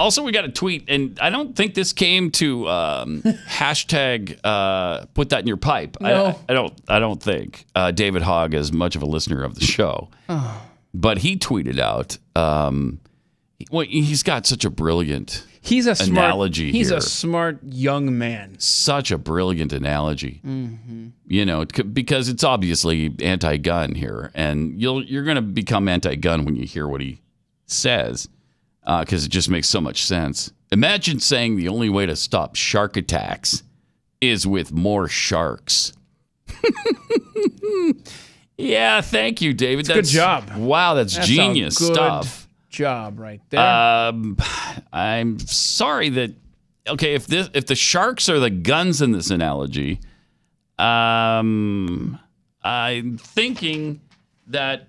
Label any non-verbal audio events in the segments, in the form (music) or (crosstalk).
also, we got a tweet, and I don't think this came to um, (laughs) hashtag uh, put that in your pipe. I- No. I, don't. I don't think uh, David Hogg is much of a listener of the show, Oh. but he tweeted out. Um, well, he's got such a brilliant He's a smart analogy. He's here. a smart young man. such a brilliant analogy. Mm-hmm. You know, because it's obviously anti-gun here, and you'll you're going to become anti-gun when you hear what he says, because it just makes so much sense. Imagine saying the only way to stop shark attacks is with more sharks. (laughs) yeah, thank you, David. That's, Good job. Wow, that's, That's genius good stuff. Job right there. Um, I'm sorry that. Okay, if this if the sharks are the guns in this analogy, um, I'm thinking that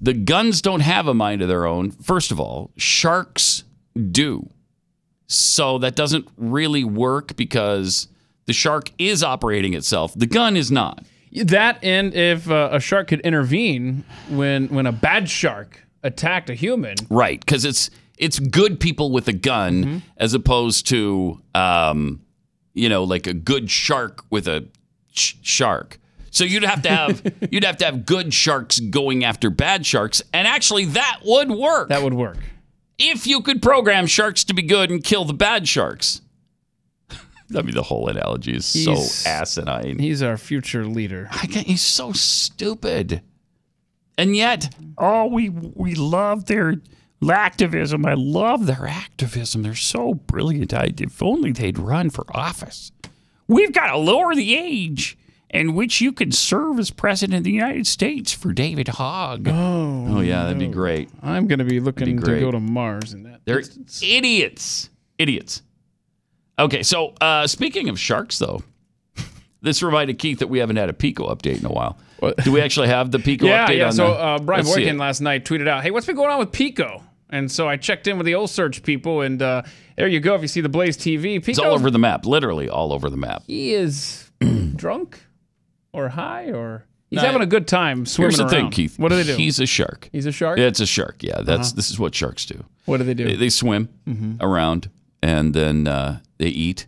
the guns don't have a mind of their own. First of all, sharks do. So that doesn't really work because the shark is operating itself. The gun is not. that and if uh, a shark could intervene when when a bad shark attacked a human. Right, because it's it's good people with a gun Mm-hmm. as opposed to um, you know like a good shark with a sh- shark. So you'd have to have (laughs) you'd have to have good sharks going after bad sharks, and actually that would work That would work. if you could program sharks to be good and kill the bad sharks. (laughs) I mean, the whole analogy is He's- so asinine. He's our future leader. I can't, he's so stupid. And yet, oh, we we love their activism. I love their activism. They're so brilliant. I, if only they'd run for office. We've got to lower the age in which you can serve as president of the United States for David Hogg. Oh, oh yeah, that'd be great. I'm going to be looking to go to Mars in that. They're instance. idiots. Idiots. Okay, so uh, speaking of sharks, though, (laughs) this reminded Keith that we haven't had a Pico update in a while. What? Do we actually have the Pico (laughs) Yeah, update yeah. on So the- uh, Brian Let's Boykin last night tweeted out, "Hey, what's been going on with Pico?" And so I checked in with the old search people, and uh, there you go. If you see the Blaze TV, Pico, It's all over the map, literally all over the map. he is (clears throat) drunk or high or he's having a good time swimming Here's the around. thing, Keith. What do they do? He's a shark. He's a shark. Yeah, it's a shark. Yeah, that's this is what sharks do. What do they do? They, they swim around and then uh, they eat,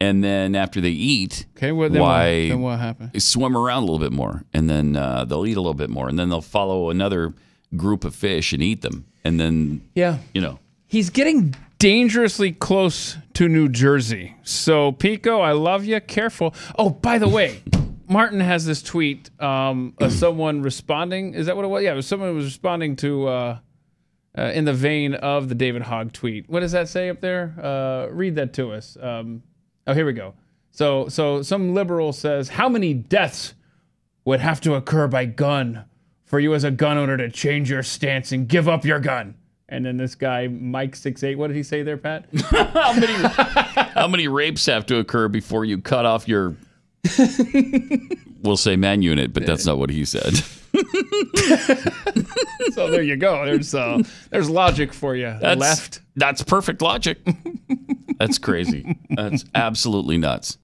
and then after they eat, okay, well, then, why- what, then what happened? they swim around a little bit more, and then uh, they'll eat a little bit more, and then they'll follow another group of fish and eat them, and then Yeah, you know he's getting dangerously close to New Jersey. So Pico, I love you. Careful. Oh, by the way. Martin has this tweet. Um, uh, (clears throat) someone responding. Is that what it was? Yeah, it was someone who was responding to uh, uh, in the vein of the David Hogg tweet. What does that say up there? Uh, read that to us. Um, oh, here we go. So, so some liberal says, "How many deaths would have to occur by gun for you as a gun owner to change your stance and give up your gun?" And then this guy, Mike six eight, what did he say there, Pat? (laughs) how many how many rapes have to occur before you cut off your (laughs) we'll say man unit, but that's not what he said. (laughs) so there you go. There's uh, there's logic for you. That's, Left. That's perfect logic. (laughs) That's crazy. That's absolutely nuts.